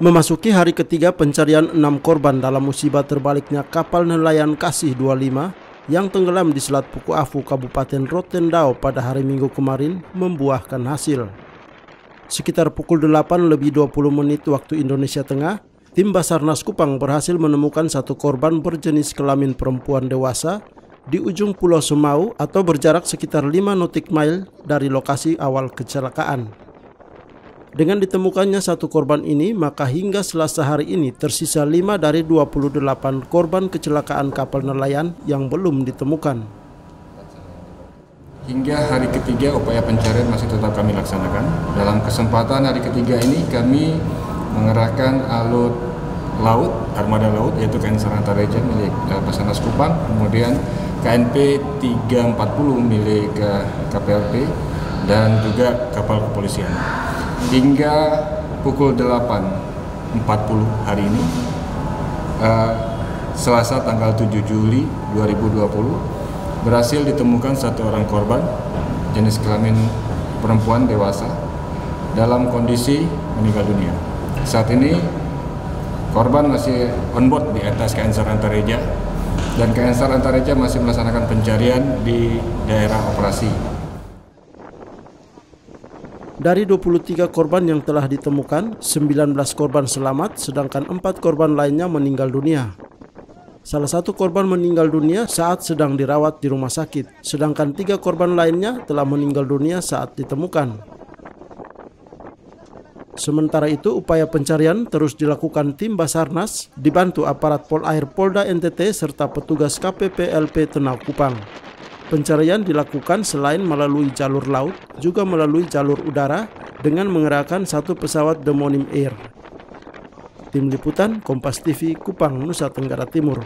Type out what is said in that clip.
Memasuki hari ketiga pencarian enam korban dalam musibah terbaliknya kapal nelayan Kasih 25 yang tenggelam di Selat Puku Afu, Kabupaten Rotendao pada hari Minggu kemarin membuahkan hasil. Sekitar pukul 8 lebih 20 menit waktu Indonesia Tengah, tim Basarnas Kupang berhasil menemukan satu korban berjenis kelamin perempuan dewasa di ujung Pulau Semau atau berjarak sekitar 5 nautic mile dari lokasi awal kecelakaan. Dengan ditemukannya satu korban ini, maka hingga selasa hari ini tersisa 5 dari 28 korban kecelakaan kapal nelayan yang belum ditemukan. Hingga hari ketiga upaya pencarian masih tetap kami laksanakan. Dalam kesempatan hari ketiga ini kami mengerahkan alut laut, armada laut yaitu KN Sarantareja milik uh, Basarnas Kupang, kemudian KNP 340 milik uh, KPLP dan juga kapal kepolisian hingga pukul 8.40 hari ini uh, Selasa tanggal 7 Juli 2020 berhasil ditemukan satu orang korban jenis kelamin perempuan dewasa dalam kondisi meninggal dunia. Saat ini korban masih on board di atas KN Sarantareja dan KN Sarantareja masih melaksanakan pencarian di daerah operasi dari 23 korban yang telah ditemukan, 19 korban selamat sedangkan 4 korban lainnya meninggal dunia. Salah satu korban meninggal dunia saat sedang dirawat di rumah sakit, sedangkan tiga korban lainnya telah meninggal dunia saat ditemukan. Sementara itu, upaya pencarian terus dilakukan tim Basarnas dibantu aparat Polair Polda NTT serta petugas KPPLP Tenau Kupang. Pencarian dilakukan selain melalui jalur laut, juga melalui jalur udara dengan mengerahkan satu pesawat Demonim Air. Tim Liputan Kompas TV Kupang, Nusa Tenggara Timur.